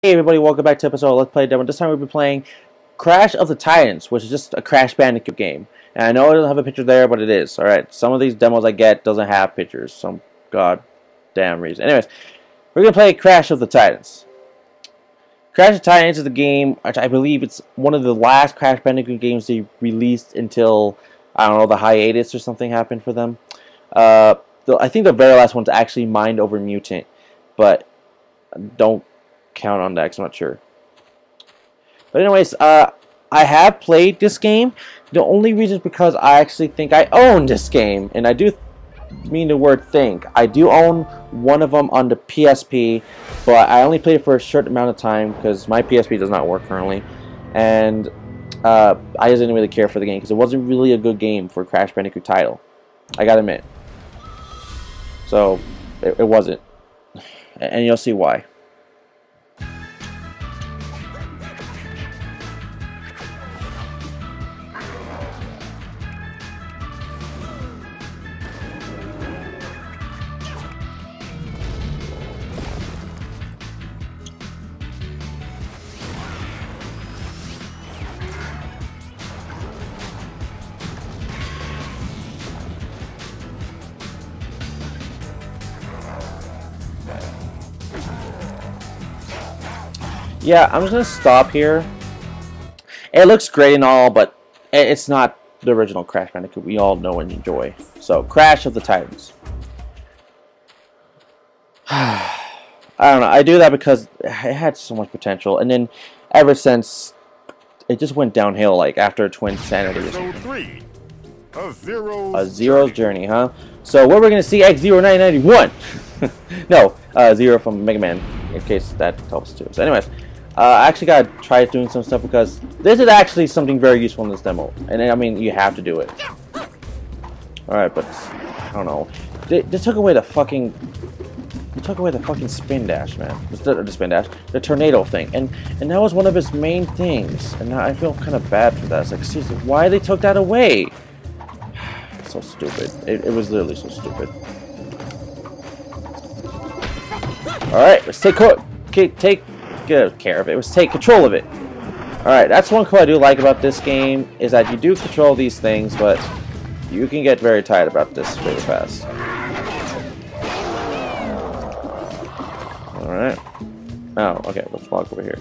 Hey everybody, welcome back to episode Let's Play Demo. This time we'll be playing Crash of the Titans, which is just a Crash Bandicoot game. And I know it doesn't have a picture there, but it is. Alright, some of these demos I get doesn't have pictures. Some god damn reason. Anyways, we're going to play Crash of the Titans. Crash of Titans is the game, I believe it's one of the last Crash Bandicoot games they released until, I don't know, the hiatus or something happened for them. Uh, I think the very last one's actually Mind Over Mutant, but don't count on that I'm not sure. But anyways, uh, I have played this game. The only reason is because I actually think I own this game, and I do mean the word think. I do own one of them on the PSP, but I only played it for a short amount of time because my PSP does not work currently, and uh, I just didn't really care for the game because it wasn't really a good game for Crash Bandicoot title. I gotta admit. So, it, it wasn't. And you'll see why. Yeah, I'm just going to stop here. It looks great and all, but it's not the original Crash Bandicoot we all know and enjoy. So, Crash of the Titans. I don't know. I do that because it had so much potential. And then, ever since, it just went downhill, like, after Twinsanity or something. A Zero's, a Zero's journey. journey, huh? So, what we're to see X0991. no, uh, Zero from Mega Man, in case that helps too. So, anyways. Uh, I actually got to try doing some stuff because this is actually something very useful in this demo. And I mean, you have to do it. Alright, but I don't know. They, they, took away the fucking... They took away the fucking spin dash, man. The, the spin dash. The tornado thing. And and that was one of his main things. And now I feel kind of bad for that. It's like, seriously, why they took that away? so stupid. It, it was literally so stupid. Alright, let's take... Take get care of it. It was take control of it. Alright, that's one cool I do like about this game, is that you do control these things, but you can get very tired about this really fast. Alright. Oh, okay, let's walk over here.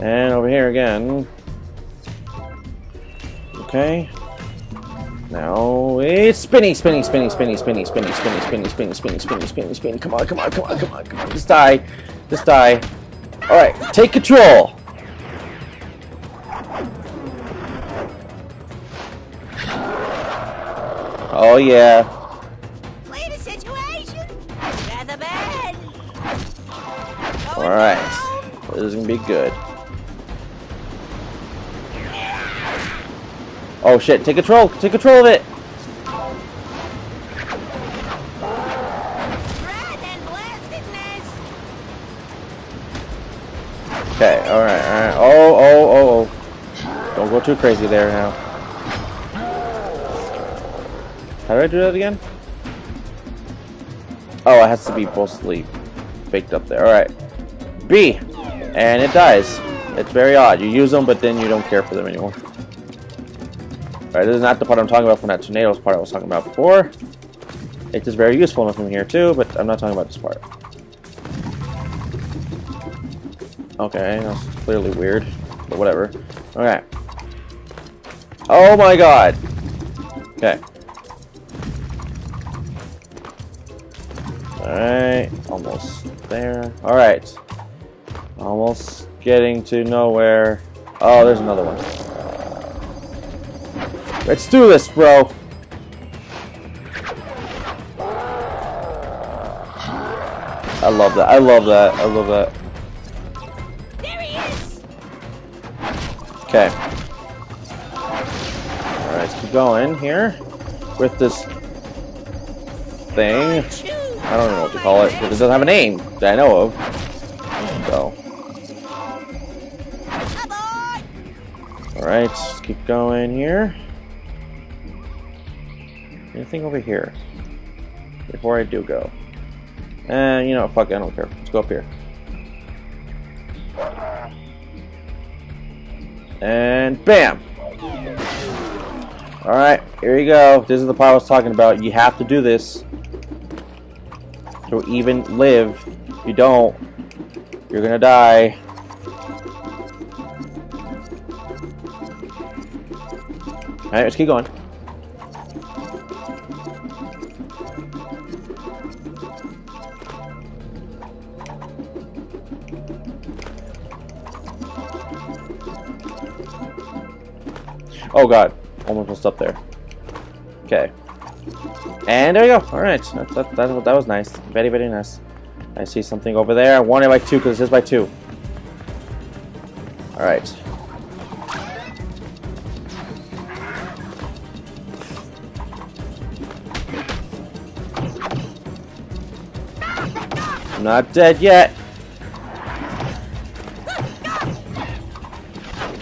And over here again. Okay. Now it's spinning, spinning, spinning, spinning, spinning, spinning, spinning, spinning, spinning, spinning, spinning, spinning, spinning. Come on, come on, come on, come on, come on. Just die. Just die. Alright, take control. Oh yeah. Please situation rather bad. Alright. This is gonna be good. Oh shit, take control! Take control of it! Okay, alright, alright. Oh, oh, oh, oh. Don't go too crazy there now. How do I do that again? Oh, it has to be mostly baked up there. Alright. B! And it dies. It's very odd. You use them, but then you don't care for them anymore. Alright, this is not the part I'm talking about from that tornadoes part I was talking about before. It is very useful from here too, but I'm not talking about this part. Okay, that's clearly weird, but whatever. Okay. Oh my god! Okay. Alright, almost there. Alright. Almost getting to nowhere. Oh, there's another one. Let's do this, bro. I love that. I love that. I love that. There he is. Okay. Alright, let's keep going here with this thing. I don't know what to call it because it doesn't have a name that I know of. So. Alright, let's keep going here. Anything over here? Before I do go. And you know, fuck, I don't care. Let's go up here. And bam! Alright, here you go. This is the part I was talking about. You have to do this to even live. If you don't, you're gonna die. Alright, let's keep going. Oh god, almost messed up there. Okay. And there we go. Alright, that, that, that, that was nice. Very, very nice. I see something over there. I by two because it is by two. Alright. I'm not dead yet.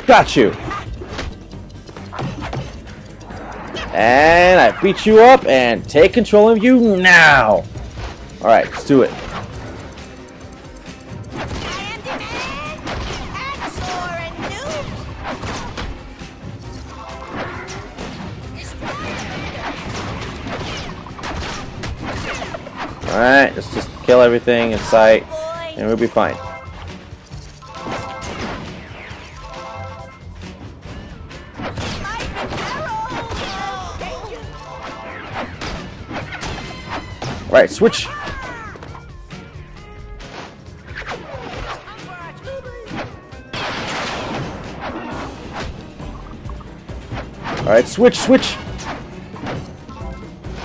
Got you. And I beat you up and take control of you now. Alright, let's do it. Alright, let's just kill everything in sight and we'll be fine. Right, switch. Alright, switch, switch.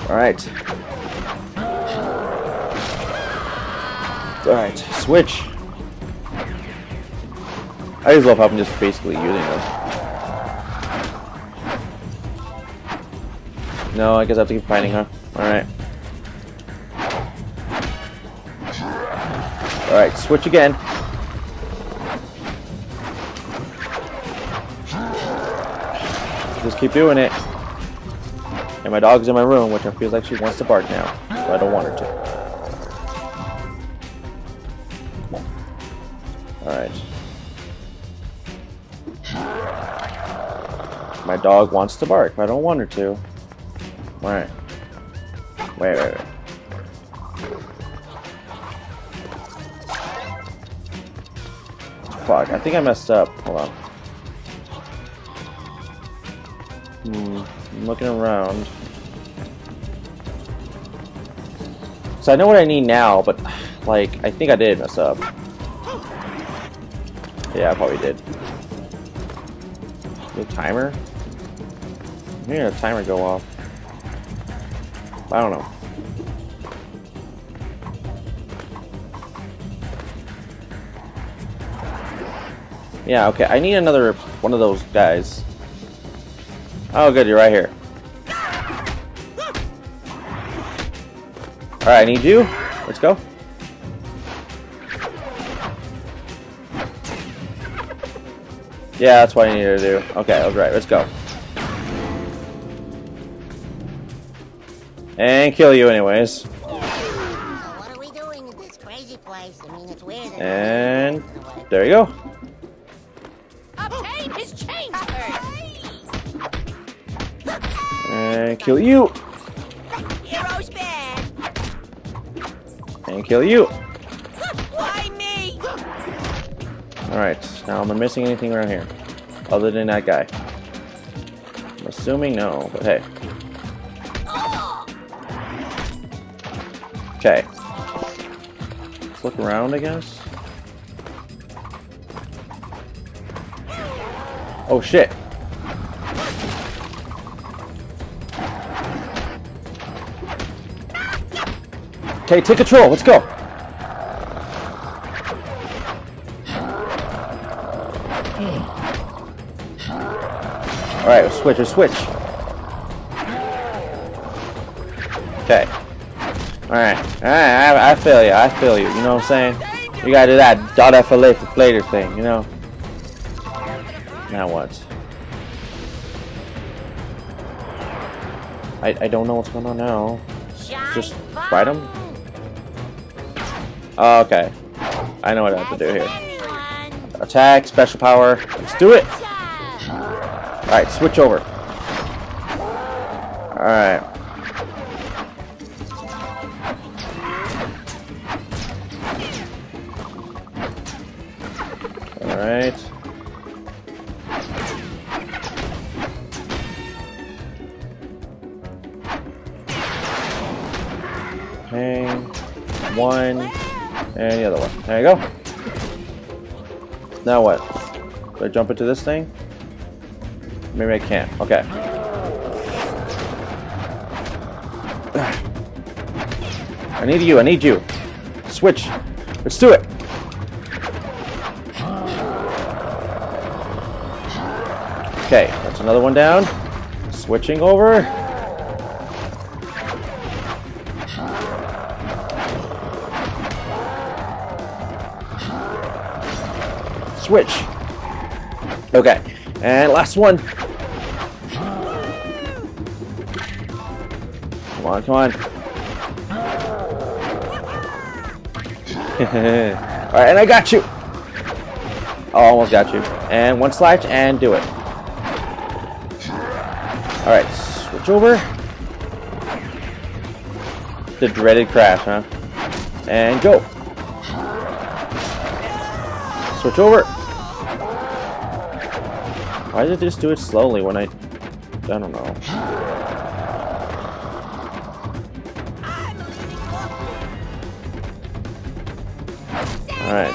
Alright. Alright, switch. I just love how I'm just basically using this. No, I guess I have to keep fighting her. Alright, switch again. Just keep doing it. And my dog's in my room, which I feel like she wants to bark now. So I don't want her to. Alright. My dog wants to bark, but I don't want her to. Alright. Wait, wait, wait. Fuck, I think I messed up. Hold on. Hmm, I'm looking around. So I know what I need now, but, like, I think I did mess up. Yeah, I probably did. The timer? I'm hearing a timer go off. I don't know. Yeah, okay, I need another one of those guys. Oh, good, you're right here. Alright, I need you. Let's go. Yeah, that's what I needed to do. Okay, alright, let's go. And kill you anyways. What are we doing in this crazy place? I mean, it's weird. And there you go. Kill you. And kill you. Alright, now am I missing anything around here? Other than that guy. I'm assuming no, but hey. Okay. Let's look around, I guess. Oh shit. Okay, take control. Let's go. All right, switch or switch. Okay. All right. All right. I, I feel you. I feel you. You know what I'm saying? You gotta do that dot FLA for later thing. You know. Now what? I I don't know what's going on now. Just fight him. Oh, okay. I know what I have to do here. Attack, special power. Let's do it. Alright, switch over. Alright. Alright. Okay. One. And the other one. There you go. Now what? Do I jump into this thing? Maybe I can't. Okay. I need you. I need you. Switch. Let's do it. Okay, that's another one down. Switching over. Switch. Okay, and last one. Come on, come on. Alright, and I got you. Oh, almost got you. And one slash, and do it. Alright, switch over. The dreaded crash, huh? And go. Switch over. Why did it just do it slowly when I... I don't know. Alright.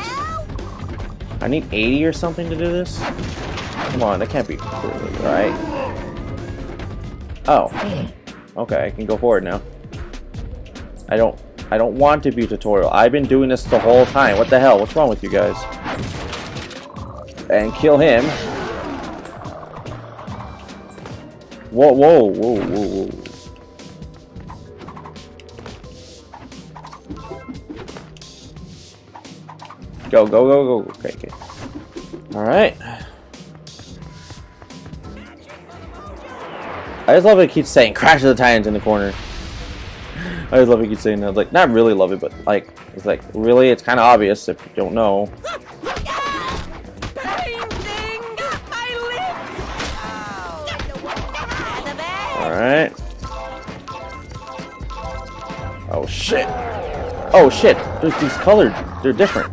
I need 80 or something to do this? Come on, that can't be right. Oh. Okay, I can go forward now. I don't I don't want to be tutorial. I've been doing this the whole time. What the hell? What's wrong with you guys? And kill him. Whoa, whoa, whoa, whoa, whoa. Go, go, go, go. Okay, okay. Alright. I just love it. Keeps saying "Crash of the Titans" in the corner. I just love it. Keeps saying that. Like, not really love it, but like, it's like really. It's kind of obvious if you don't know. Best! All right. Oh shit. Oh shit. There's these colored. They're different.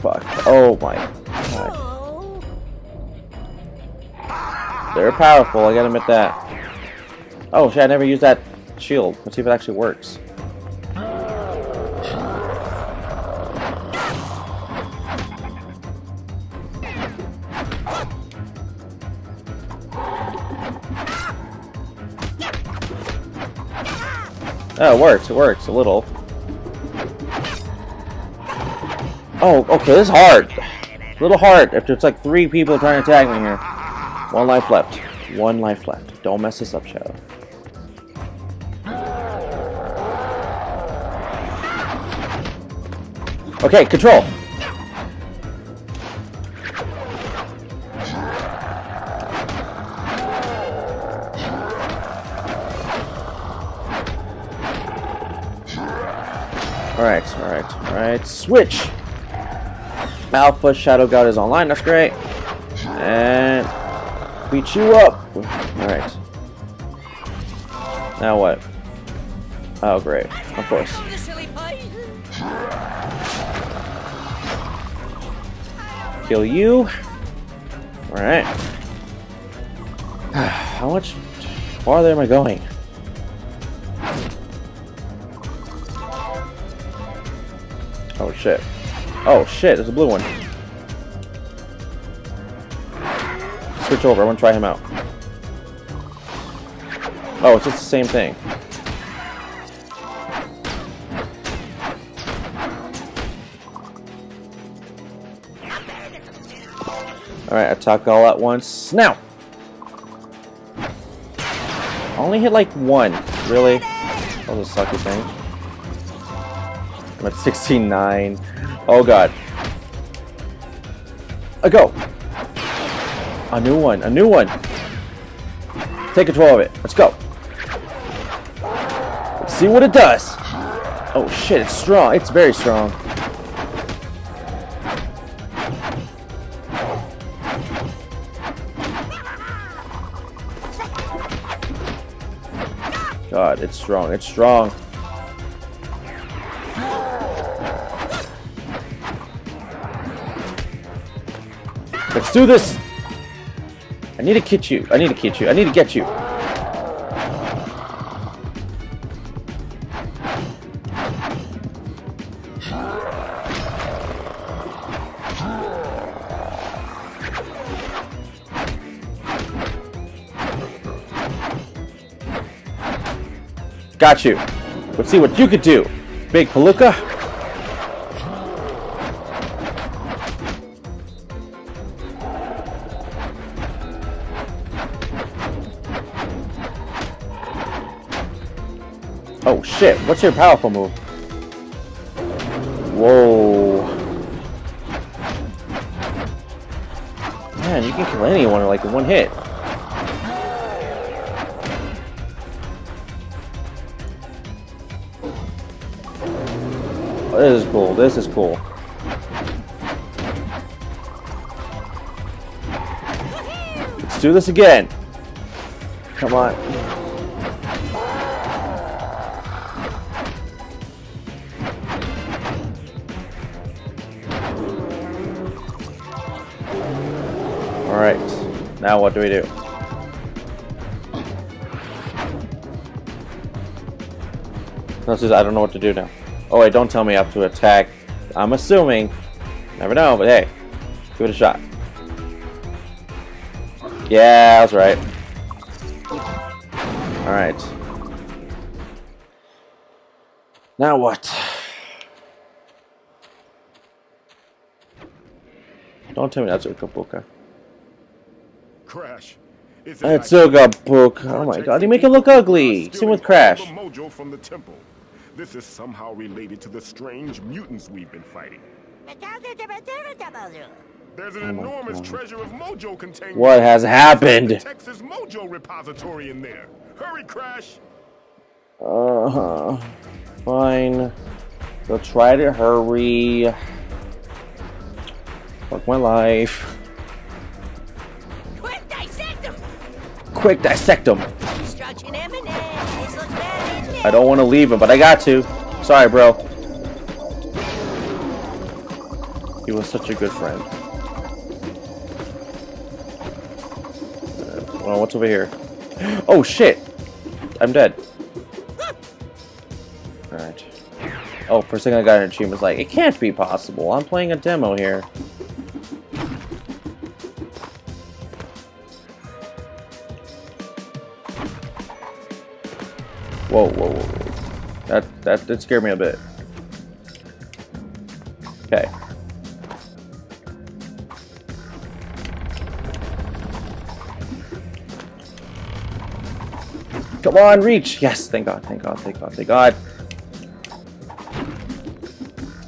Fuck. Oh my god. They're powerful, I gotta admit that. Oh shit, I never used that shield. Let's see if it actually works. Oh, it works, it works, a little. Oh, okay, this is hard. A little hard if it's like three people trying to tag me here. One life left. One life left. Don't mess this up, Shadow. Okay, control. Alright, alright, alright. Switch! Alpha Shadow God is online, that's great. And beat you up. Alright. Now what? Oh great. Of course. Kill you. Alright. How much farther am I going? Shit. Oh shit, there's a blue one. Switch over, I want to try him out. Oh, it's just the same thing. Alright, attack all at once. Now! Only hit like one. Really? That was a sucky thing. I'm at 16.9. Oh god. A go! A new one, a new one! Take control of it. Let's go. see what it does. Oh shit, it's strong. It's very strong. God, it's strong. It's strong. Let's do this. I need to get you. I need to get you. I need to get you. Got you. Let's see what you could do, Big Palooka. Shit, what's your powerful move? Whoa. Man, you can kill anyone like in one hit. Oh, this is cool, this is cool. Let's do this again. Come on. Now what do we do? This is, I don't know what to do now. Oh wait, don't tell me I have to attack. I'm assuming. Never know, but hey, give it a shot. Yeah, that's right. Alright. Now what? Don't tell me that's a kabuka. Crash. It's That's a kabuka. Oh my god, you make it look ugly. Same with Crash. Mojo from the temple. This is somehow related to the strange mutants we've been fighting. There's an Oh enormous God. treasure of mojo contained. What has The happened? Texas Mojo repository in there. Hurry, Crash. Uh huh. Fine. So try to hurry. Fuck my life. Quick, dissect him. Destruction imminent! This looks bad, isn't it? I don't want to leave him, but I got to. Sorry, bro. He was such a good friend. Uh, well, what's over here? Oh shit! I'm dead. Alright. Oh, first thing I got an achievement. It's like, it can't be possible. I'm playing a demo here. Whoa, whoa, whoa. That, that, that scared me a bit. Okay. Come on, reach! Yes, thank God, thank God, thank God, thank God.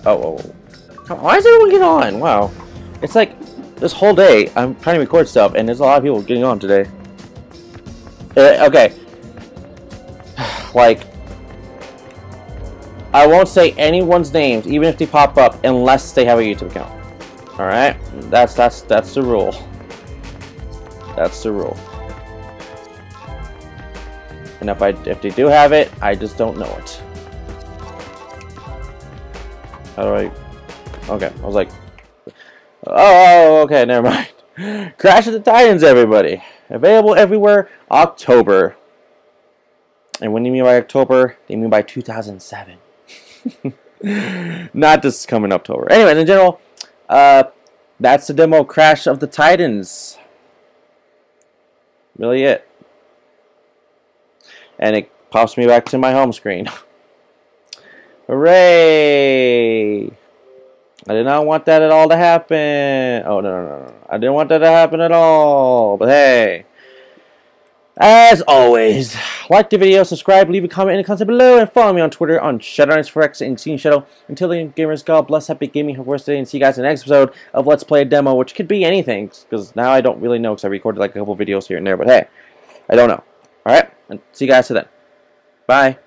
Oh, oh, oh. Why is everyone getting on? Wow. It's like, this whole day, I'm trying to record stuff, and there's a lot of people getting on today. Uh, okay. Like, I won't say anyone's names, even if they pop up, unless they have a YouTube account. Alright? That's, that's, that's the rule. That's the rule. And if I if they do have it, I just don't know it. How do I? Okay, I was like, oh, okay, never mind. Crash of the Titans, everybody, available everywhere. October. And when you mean by October, they mean by 2007. Not this coming October. Anyway, in general, uh, that's the demo Crash of the Titans. Really it and it pops me back to my home screen. Hooray! I did not want that at all to happen. Oh, no, no, no, no. I didn't want that to happen at all. But hey. As always, like the video, subscribe, leave a comment in the comments below, and follow me on Twitter on ShadowKnight64X and Scene Shadow. Until then, gamers, God bless, happy gaming, have worst day, and see you guys in the next episode of Let's Play a Demo, which could be anything, because now I don't really know, because I recorded like a couple videos here and there, but hey, I don't know. Alright, and see you guys to then. Bye.